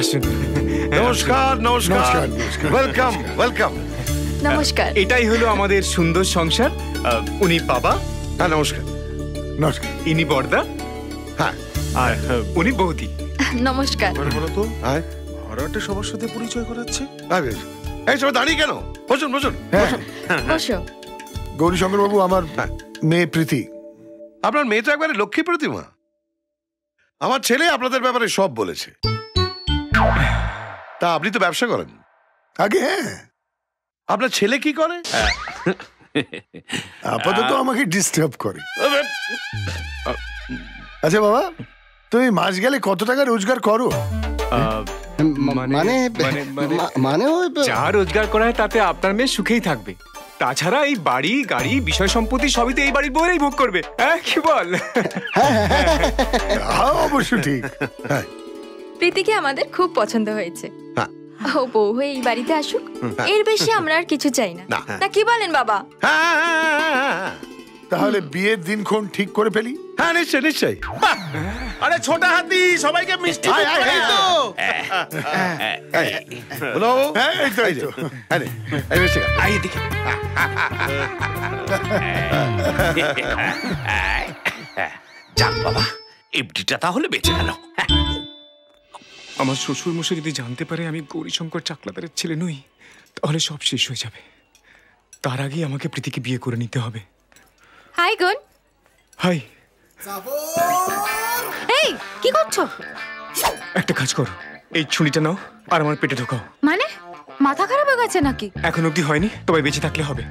আসুন। নমস্কার নমস্কার। ওয়েলকাম ওয়েলকাম নমস্কার। এটাই হলো আমাদের সুন্দর সংসার। উনি বাবা। হ্যাঁ নমস্কার। নমস্কার। ইনি বর্দা হ্যাঁ। আর উনি বৌদি। নমস্কার। বলো তো। আয়। ভাড়াটে সবার সাথে পরিচয় করাচ্ছে? বেশ। এই সবাই দাঁড়িয়ে কেন? বসুন বসুন। হ্যাঁ। বসো। গৌরীশঙ্কর বাবু আমার হ্যাঁ। মেয়ে প্রীতি। আপনার মেয়ে তো একবারে লক্ষ্মী প্রতিমা। আমার ছেলে আপনাদের ব্যাপারে সব বলেছে। তা আপনি তো ব্যবসা করেন। আগে হ্যাঁ। আপনার ছেলে কি করে? আপাতত আমাকে ডিস্টার্ব করে। আচ্ছা বাবা তুমি মাস গেলে কত টাকা রোজগার করো? মানে মানে মানে মানে মানে ওই যা রোজগার করা হয় তাতে আপনার মেয়ে সুখেই থাকবে। তাছাড়া এই বাড়ি গাড়ি বিষয় সম্পত্তি সবই তো এই বাড়ির বউয়েরাই ভোগ করবে। হ্যাঁ কি বল? হ্যাঁ অবশ্য ঠিক। হ্যাঁ। প্রীতিকে আমাদের খুব পছন্দ হয়েছে। হ্যাঁ। ও বউ হয়ে এই বাড়িতে আসুক এর বেশি আমরা আর কিছু চাই না। না। না কি বলেন বাবা? হ্যাঁ, হ্যাঁ, হ্যাঁ, হ্যাঁ। তাহলে বিয়ের দিনক্ষণ ঠিক করে ফেলি? হ্যাঁ নিশ্চয় নিশ্চয় আরে ছোট হাতি সবাইকে মিষ্টি বলো হ্যাঁ এই তো এই তো। এই এই বেশ আই এদিকে। যাক বাবা এফডিটা তাহলে বেঁচে গেল। আমার শ্বশুর মশাই যদি জানতে পারে আমি গৌরীশঙ্কর চাকলাদারের ছেলে নই তাহলে সব শেষ হয়ে যাবে। তার আগেই আমাকে প্রীতিকে বিয়ে করে নিতে হবে। হাই গুন হাই। এই কি করছ? একটা কাজ করো। এই ছুরিটা নাও আর আমার পেটে ঢোকাও। মানে? মাথা খারাপ হয়ে গেছে নাকি? এখন অবধি হয়নি তবে বেঁচে থাকলে হবে।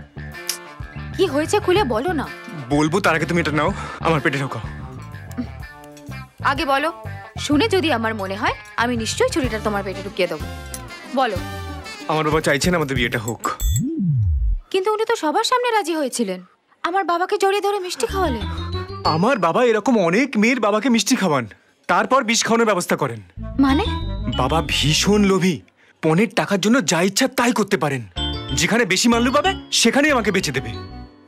কি হয়েছে খুলে বলো না। বলব তার আগে তুমি এটা নাও আমার পেটে ঢোকাও। আগে বলো। শুনে যদি আমার মনে হয় আমি নিশ্চয়ই ছুরিটা তোমার পেটে ঢুকিয়ে দেবো। বলো। আমার বাবা চাইছেন আমাদের বিয়েটা হোক। কিন্তু উনি তো সবার সামনে রাজি হয়েছিলেন। আমার বাবাকে জড়িয়ে ধরে মিষ্টি খাওয়ালেন। আমার বাবা এরকম অনেক মেয়ের বাবাকে মিষ্টি খাওয়ান। তারপর বিষ খাওয়ানোর ব্যবস্থা করেন। মানে? বাবা ভীষণ লোভী। পনেরো টাকার জন্য যা ইচ্ছা তাই করতে পারেন। যেখানে বেশি মাল্লু পাবে সেখানেই আমাকে বেচে দেবে।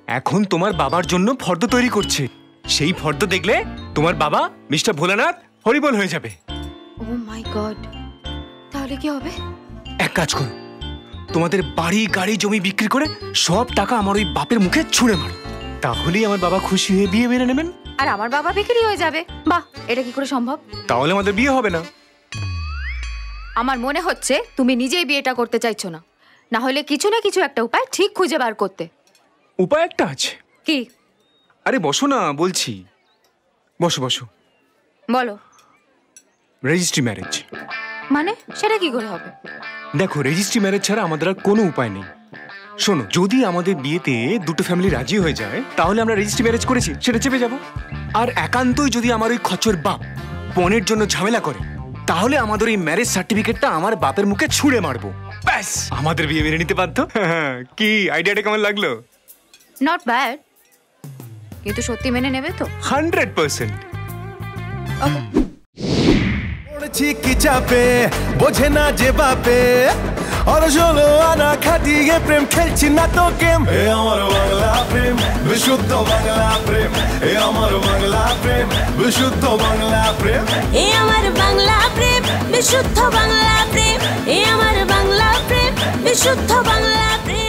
এখন তোমার বাবার জন্য ফর্দ তৈরি করছে। সেই ফর্দ দেখলে তোমার বাবা মিস্টার ভোলানাথ হরিবল হয়ে যাবে। ও মাই গড তাহলে কি হবে? এক কাজ করো। তোমাদের বাড়ি গাড়ি জমি বিক্রি করে সব টাকা আমার ওই বাপের মুখে ছুঁড়ে মারো। তাহলেই আমার বাবা খুশি হয়ে বিয়ে মেনে নেবেন। আর আমার বাবা বিক্রি হয়ে যাবে। বাহ এটা কি করে সম্ভব? তাহলে আমাদের বিয়ে হবে না। আমার মনে হচ্ছে তুমি নিজেই বিয়েটা করতে চাইছো না। না হলে কিছু না কিছু একটা উপায় ঠিক খুঁজে বার করতে। উপায় একটা আছে। কি? আরে বসো না বলছি। বসো বসো। বলো। রেজিস্ট্রি ম্যারেজ মানে সেটা কি করে হবে? দেখো রেজিস্ট্রি ম্যারেজ ছাড়া আমাদের আর কোনো উপায় নেই। শোনো যদি আমাদের বিয়েতে দুটো ফ্যামিলি রাজি হয়ে যায় তাহলে আমরা রেজিস্ট্রি ম্যারেজ করেছি সেটা চেপে যাব। আর একান্তই যদি আমার ওই খচর বাপ পনেরো জন্য ঝামেলা করে তাহলে আমাদের এই ম্যারেজ সার্টিফিকেটটা আমার বাপের মুখে ছুঁড়ে মারবো। ব্যাস! আমাদের বিয়ে মেনে নিতে বাধ্য। কি আইডিয়াটা কেমন লাগল? নট ব্যাড কিন্তু সত্যি মেনে নেবে তো? Hundred percent. পড়েছি কি চাপে বোঝে না যে বাপে। আর ষোলো আনা খাটিয়ে প্রেম খেলছি না তো গেম এ আমার বাংলা প্রেম বিশুদ্ধ বাংলা প্রেম। এ আমার বাংলা প্রেম বিশুদ্ধ বাংলা প্রেম। এ আমার বাংলা প্রেম বিশুদ্ধ বাংলা প্রেম। এ আমার বাংলা প্রেম বিশুদ্ধ বাংলা প্রেম।